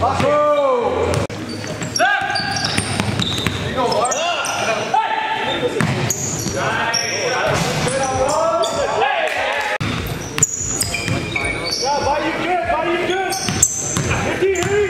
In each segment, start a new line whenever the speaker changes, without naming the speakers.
Yeah, why you good? Why you good?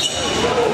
Thank you.